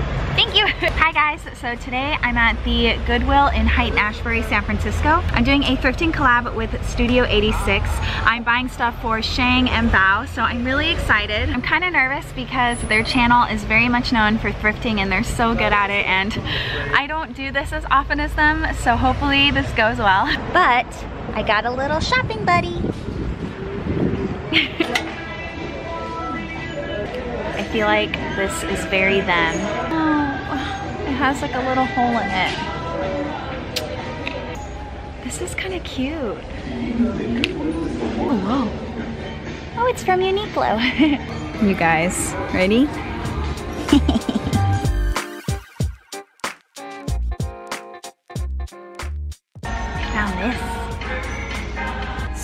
dog. Thank you. Hi guys, so today I'm at the Goodwill in Haight Ashbury, San Francisco. I'm doing a thrifting collab with Studio 86. I'm buying stuff for Sheng and Bao, so I'm really excited. I'm kind of nervous because their channel is very much known for thrifting and they're so good at it and I don't do this as often as them, so hopefully this goes well. But I got a little shopping buddy. I feel like this is very them. Has like a little hole in it. This is kind of cute. Oh, whoa. Oh, it's from Uniqlo. you guys, ready?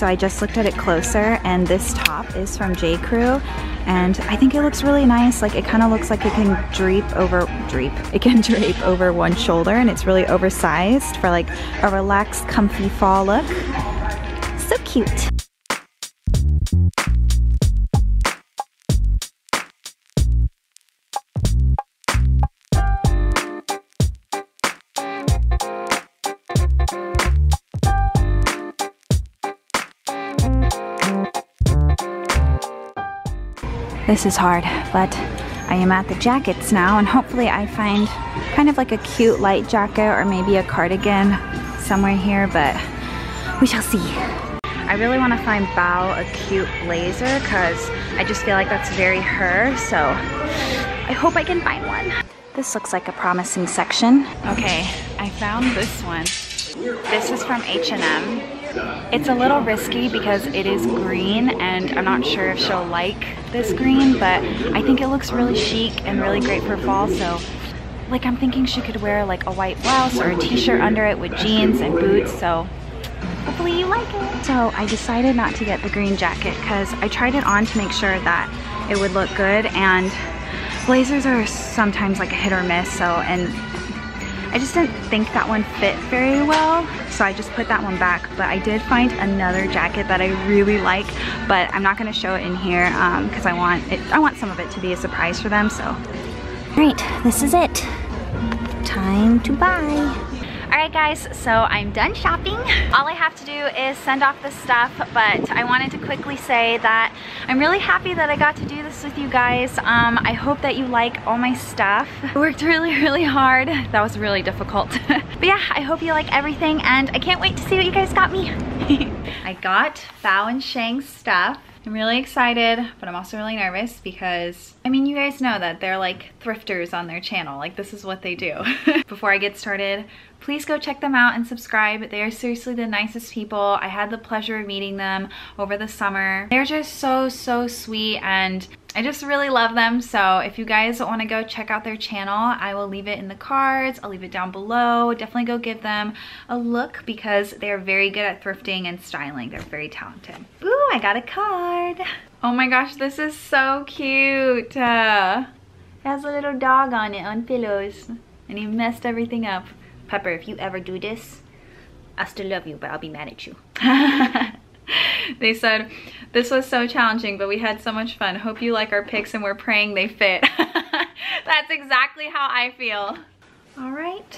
So I just looked at it closer and this top is from J. Crew and I think it looks really nice. Like it kind of looks like it can drape over, drape, it can drape over one shoulder and it's really oversized for like a relaxed, comfy fall look. So cute. This is hard, but I am at the jackets now and hopefully I find kind of like a cute light jacket or maybe a cardigan somewhere here, but we shall see. I really want to find Bao a cute blazer because I just feel like that's very her, so I hope I can find one. This looks like a promising section. Okay, I found this one. This is from H&M. It's a little risky because it is green and I'm not sure if she'll like this green, but I think it looks really chic and really great for fall, so like I'm thinking she could wear like a white blouse or a t-shirt under it with jeans and boots, so hopefully you like it. So I decided not to get the green jacket because I tried it on to make sure that it would look good and blazers are sometimes like a hit or miss, so and I just didn't think that one fit very well, so I just put that one back. But I did find another jacket that I really like, but I'm not gonna show it in here because um, I want it. I want some of it to be a surprise for them. So, all right, this is it. Time to buy. Alright guys, so I'm done shopping. All I have to do is send off the stuff, but I wanted to quickly say that I'm really happy that I got to do this with you guys. Um, I hope that you like all my stuff. I worked really, really hard. That was really difficult. but yeah, I hope you like everything and I can't wait to see what you guys got me. I got Bao and Sheng's stuff. I'm really excited, but I'm also really nervous because, I mean, you guys know that they're like thrifters on their channel. Like, this is what they do. Before I get started, please go check them out and subscribe. They are seriously the nicest people. I had the pleasure of meeting them over the summer. They're just so, so sweet and I just really love them. So if you guys want to go check out their channel, I will leave it in the cards. I'll leave it down below. Definitely go give them a look because they're very good at thrifting and styling. They're very talented. Ooh, I got a card. Oh my gosh, this is so cute. Uh, it has a little dog on it on pillows and he messed everything up. Pepper, if you ever do this, I still love you, but I'll be mad at you. they said, this was so challenging, but we had so much fun. Hope you like our picks and we're praying they fit. That's exactly how I feel. All right,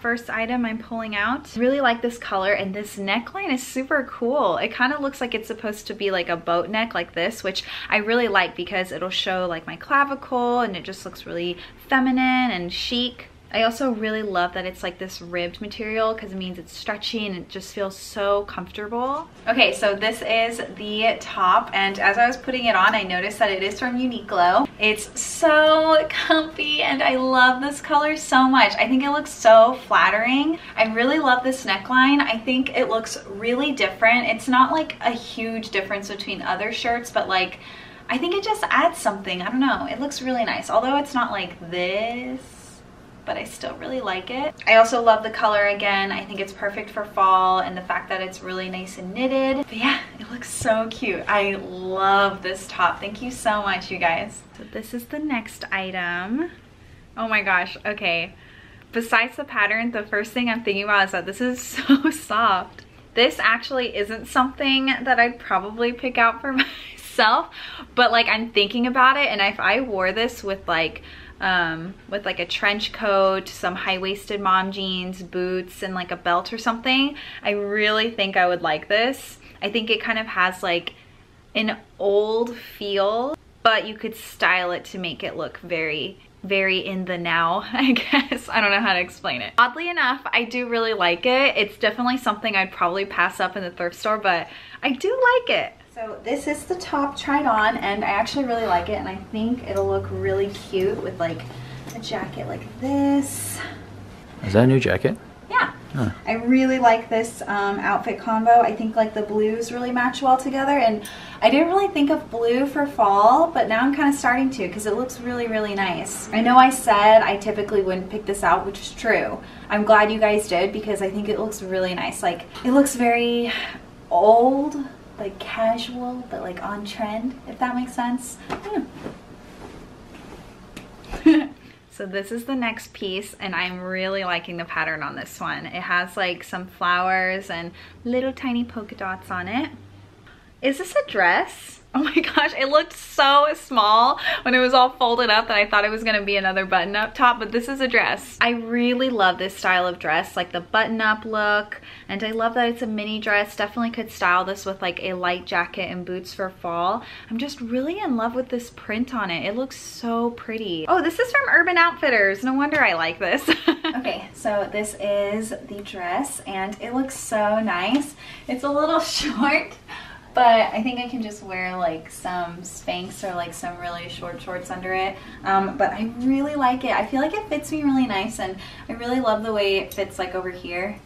first item I'm pulling out. Really like this color and this neckline is super cool. It kind of looks like it's supposed to be like a boat neck like this, which I really like because it'll show like my clavicle and it just looks really feminine and chic. I also really love that it's like this ribbed material because it means it's stretchy and it just feels so comfortable. Okay, so this is the top and as I was putting it on, I noticed that it is from Uniqlo. It's so comfy and I love this color so much. I think it looks so flattering. I really love this neckline. I think it looks really different. It's not like a huge difference between other shirts, but like I think it just adds something. I don't know. It looks really nice. Although it's not like this but I still really like it. I also love the color again. I think it's perfect for fall and the fact that it's really nice and knitted. But yeah, it looks so cute. I love this top. Thank you so much, you guys. So this is the next item. Oh my gosh, okay. Besides the pattern, the first thing I'm thinking about is that this is so soft. This actually isn't something that I'd probably pick out for myself, but like I'm thinking about it and if I wore this with like um, with like a trench coat, some high-waisted mom jeans, boots, and like a belt or something, I really think I would like this. I think it kind of has like an old feel, but you could style it to make it look very very in the now, I guess. I don't know how to explain it. Oddly enough, I do really like it. It's definitely something I'd probably pass up in the thrift store, but I do like it. So this is the top tried on and I actually really like it and I think it'll look really cute with like a jacket like this. Is that a new jacket? Yeah. Huh. I really like this um, outfit combo. I think like the blues really match well together and I didn't really think of blue for fall but now I'm kind of starting to because it looks really really nice. I know I said I typically wouldn't pick this out which is true. I'm glad you guys did because I think it looks really nice. Like it looks very old like casual but like on trend if that makes sense. So this is the next piece and I'm really liking the pattern on this one. It has like some flowers and little tiny polka dots on it. Is this a dress? Oh my gosh, it looked so small when it was all folded up that I thought it was gonna be another button up top, but this is a dress. I really love this style of dress, like the button up look, and I love that it's a mini dress. Definitely could style this with like a light jacket and boots for fall. I'm just really in love with this print on it. It looks so pretty. Oh, this is from Urban Outfitters. No wonder I like this. okay, so this is the dress and it looks so nice. It's a little short, but I think I can just wear like some Spanx or like some really short shorts under it. Um, but I really like it. I feel like it fits me really nice and I really love the way it fits like over here.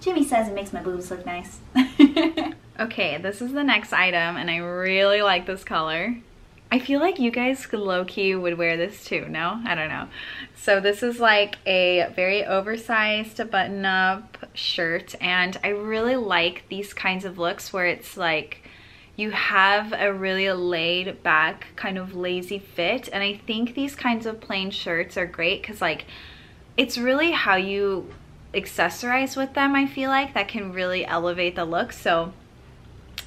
Jimmy says it makes my boobs look nice. okay, this is the next item and I really like this color. I feel like you guys low-key would wear this too, no? I don't know. So this is like a very oversized button-up shirt and I really like these kinds of looks where it's like you have a really laid back kind of lazy fit and I think these kinds of plain shirts are great because like it's really how you accessorize with them I feel like that can really elevate the look so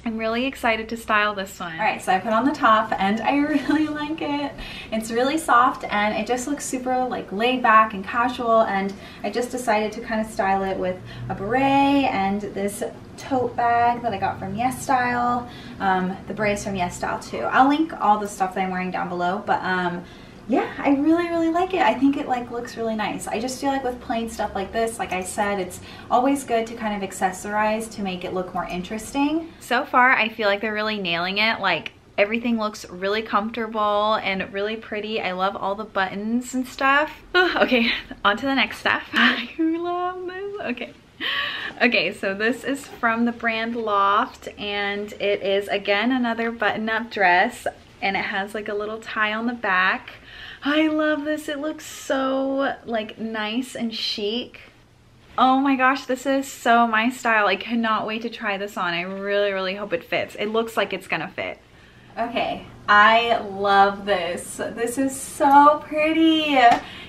I'm really excited to style this one. All right, so I put on the top and I really like it. It's really soft and it just looks super like laid back and casual and I just decided to kind of style it with a beret and this tote bag that I got from YesStyle. Um, the beret is from YesStyle too. I'll link all the stuff that I'm wearing down below, but um, yeah, I really, really like it. I think it like looks really nice. I just feel like with plain stuff like this, like I said, it's always good to kind of accessorize to make it look more interesting. So far, I feel like they're really nailing it. Like everything looks really comfortable and really pretty. I love all the buttons and stuff. okay, on to the next stuff. I love this. Okay. Okay, so this is from the brand Loft and it is again another button-up dress and it has like a little tie on the back. I love this. It looks so like nice and chic. Oh my gosh, this is so my style. I cannot wait to try this on. I really, really hope it fits. It looks like it's gonna fit. Okay, I love this. This is so pretty.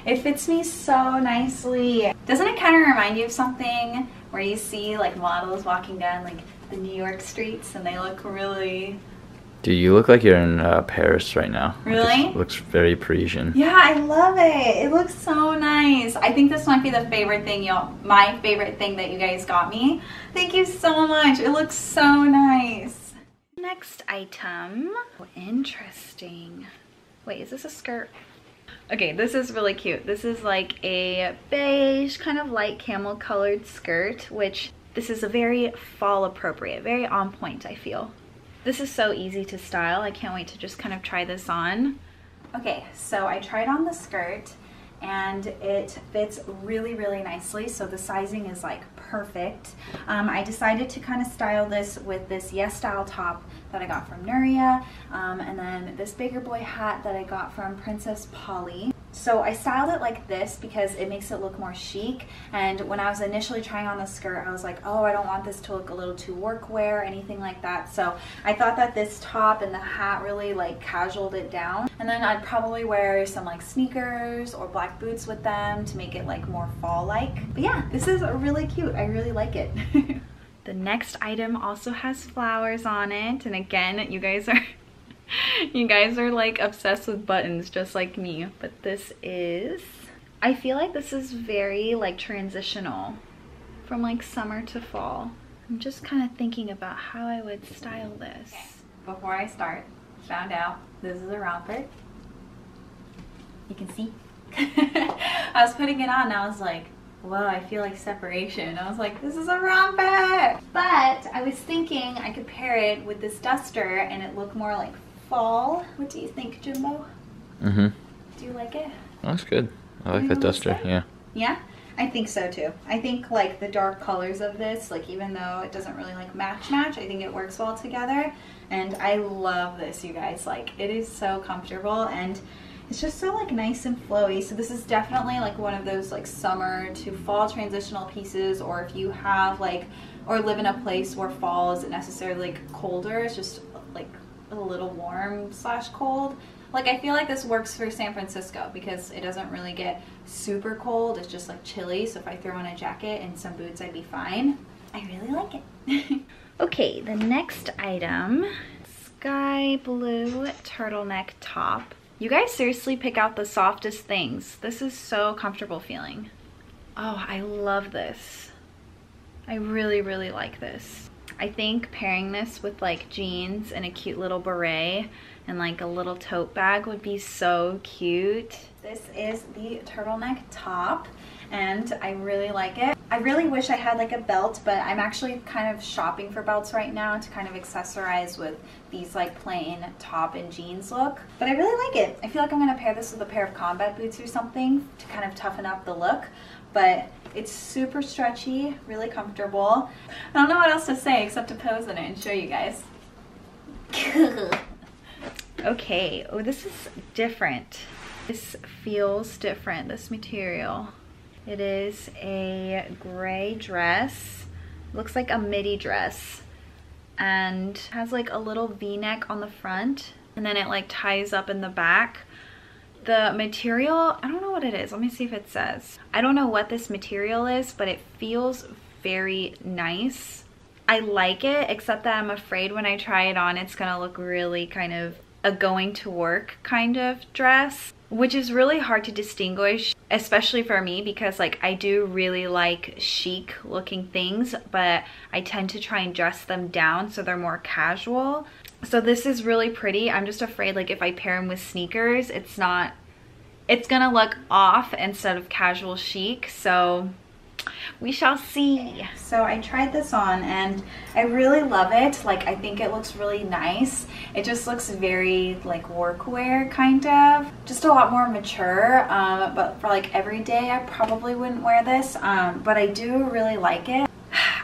It fits me so nicely. Doesn't it kind of remind you of something where you see like models walking down like the New York streets and they look really Dude, you look like you're in uh, Paris right now. Really? It looks very Parisian. Yeah, I love it. It looks so nice. I think this might be the favorite thing y'all, my favorite thing that you guys got me. Thank you so much. It looks so nice. Next item. Oh, interesting. Wait, is this a skirt? Okay, this is really cute. This is like a beige, kind of light camel colored skirt, which this is a very fall appropriate, very on point, I feel. This is so easy to style. I can't wait to just kind of try this on. Okay, so I tried on the skirt and it fits really, really nicely. So the sizing is like perfect. Um, I decided to kind of style this with this YesStyle top that I got from Nuria, um, and then this bigger boy hat that I got from Princess Polly. So I styled it like this because it makes it look more chic. And when I was initially trying on the skirt, I was like, oh, I don't want this to look a little too workwear or anything like that. So I thought that this top and the hat really like casualed it down. And then I'd probably wear some like sneakers or black boots with them to make it like more fall-like. But yeah, this is really cute. I really like it. the next item also has flowers on it. And again, you guys are you guys are like obsessed with buttons just like me. But this is, I feel like this is very like transitional from like summer to fall. I'm just kind of thinking about how I would style this. Okay. Before I start, found out this is a romper. You can see. I was putting it on and I was like, whoa, I feel like separation. I was like, this is a romper. But I was thinking I could pair it with this duster and it look more like fall. What do you think, Jimbo? Mm-hmm. Do you like it? That's good. I like the duster, yeah. Yeah? I think so too. I think like the dark colors of this, like even though it doesn't really like match match, I think it works well together. And I love this, you guys. Like it is so comfortable and it's just so like nice and flowy. So this is definitely like one of those like summer to fall transitional pieces or if you have like or live in a place where fall isn't necessarily like colder, it's just like a little warm slash cold. Like I feel like this works for San Francisco because it doesn't really get super cold. It's just like chilly. So if I throw on a jacket and some boots, I'd be fine. I really like it. okay, the next item, sky blue turtleneck top. You guys seriously pick out the softest things. This is so comfortable feeling. Oh, I love this. I really, really like this. I think pairing this with like jeans and a cute little beret and like a little tote bag would be so cute. This is the turtleneck top and I really like it. I really wish I had like a belt, but I'm actually kind of shopping for belts right now to kind of accessorize with these like plain top and jeans look. But I really like it. I feel like I'm gonna pair this with a pair of combat boots or something to kind of toughen up the look. But it's super stretchy, really comfortable. I don't know what else to say except to pose in it and show you guys. okay, oh this is different. This feels different, this material. It is a gray dress. Looks like a midi dress and has like a little v-neck on the front and then it like ties up in the back. The material, I don't know what it is. Let me see if it says. I don't know what this material is, but it feels very nice. I like it, except that I'm afraid when I try it on, it's gonna look really kind of a going to work kind of dress which is really hard to distinguish especially for me because like I do really like chic looking things but I tend to try and dress them down so they're more casual so this is really pretty I'm just afraid like if I pair them with sneakers it's not it's gonna look off instead of casual chic so we shall see. So I tried this on and I really love it. Like I think it looks really nice. It just looks very like workwear kind of. Just a lot more mature. Um, but for like every day I probably wouldn't wear this. Um, but I do really like it.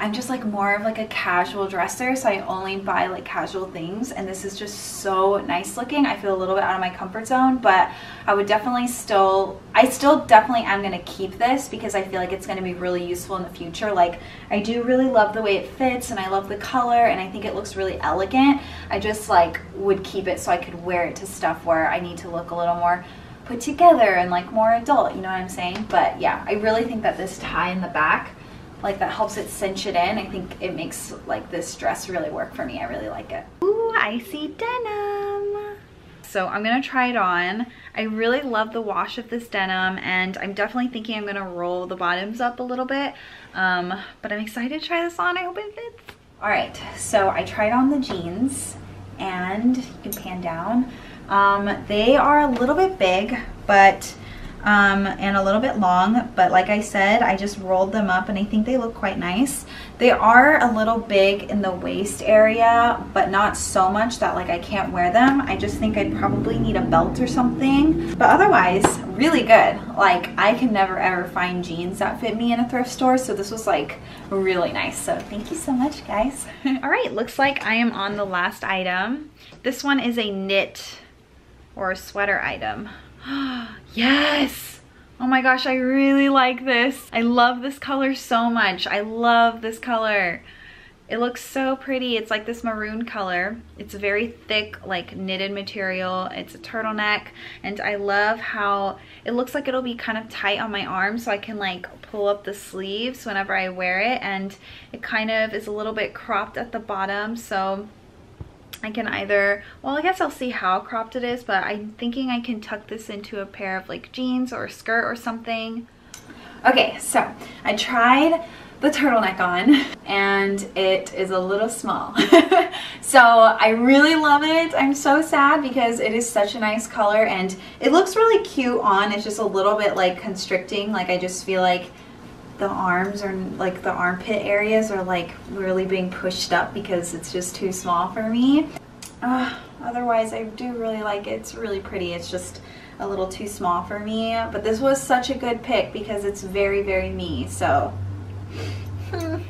I'm just like more of like a casual dresser so I only buy like casual things and this is just so nice looking. I feel a little bit out of my comfort zone but I would definitely still, I still definitely am to keep this because I feel like it's to be really useful in the future. Like I do really love the way it fits and I love the color and I think it looks really elegant. I just like would keep it so I could wear it to stuff where I need to look a little more put together and like more adult, you know what I'm saying? But yeah, I really think that this tie in the back like that helps it cinch it in. I think it makes like this dress really work for me. I really like it. Ooh, icy denim. So I'm gonna try it on. I really love the wash of this denim and I'm definitely thinking I'm gonna roll the bottoms up a little bit. Um, but I'm excited to try this on. I hope it fits. All right, so I tried on the jeans and you can pan down. Um, they are a little bit big, but um, and a little bit long, but like I said, I just rolled them up and I think they look quite nice. They are a little big in the waist area, but not so much that like I can't wear them. I just think I'd probably need a belt or something, but otherwise really good. Like I can never ever find jeans that fit me in a thrift store, so this was like really nice. So thank you so much guys. All right, looks like I am on the last item. This one is a knit or a sweater item. yes! Oh my gosh, I really like this. I love this color so much. I love this color. It looks so pretty. It's like this maroon color. It's a very thick, like knitted material. It's a turtleneck. And I love how it looks like it'll be kind of tight on my arm so I can like pull up the sleeves whenever I wear it. And it kind of is a little bit cropped at the bottom. So I can either, well, I guess I'll see how cropped it is, but I'm thinking I can tuck this into a pair of like jeans or a skirt or something. Okay, so I tried the turtleneck on and it is a little small. so I really love it. I'm so sad because it is such a nice color and it looks really cute on. It's just a little bit like constricting. Like I just feel like the arms are like the armpit areas are like really being pushed up because it's just too small for me. Uh, otherwise I do really like it. It's really pretty. It's just a little too small for me. But this was such a good pick because it's very, very me. So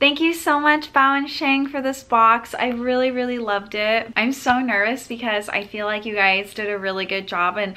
Thank you so much Bao and Sheng for this box. I really, really loved it. I'm so nervous because I feel like you guys did a really good job and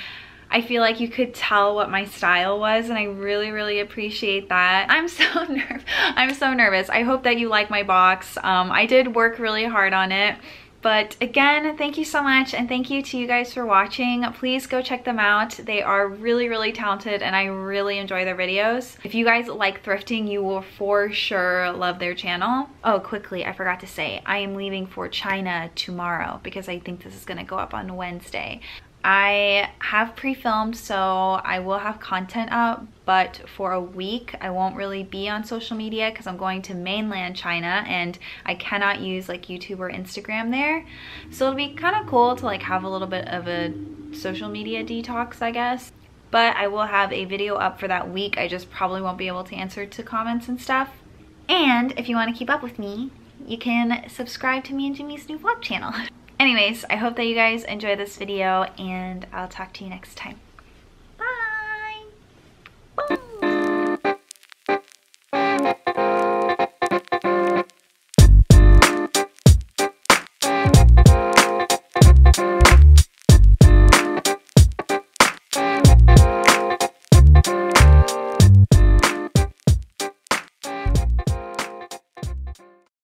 I feel like you could tell what my style was and I really, really appreciate that. I'm so nervous. I'm so nervous. I hope that you like my box. Um, I did work really hard on it. But again, thank you so much and thank you to you guys for watching. Please go check them out. They are really, really talented and I really enjoy their videos. If you guys like thrifting, you will for sure love their channel. Oh, quickly, I forgot to say, I am leaving for China tomorrow because I think this is gonna go up on Wednesday. I have pre-filmed so I will have content up but for a week I won't really be on social media because I'm going to mainland China and I cannot use like YouTube or Instagram there. So it'll be kind of cool to like have a little bit of a social media detox I guess. But I will have a video up for that week. I just probably won't be able to answer to comments and stuff. And if you want to keep up with me you can subscribe to me and Jimmy's new vlog channel Anyways, I hope that you guys enjoy this video and I'll talk to you next time.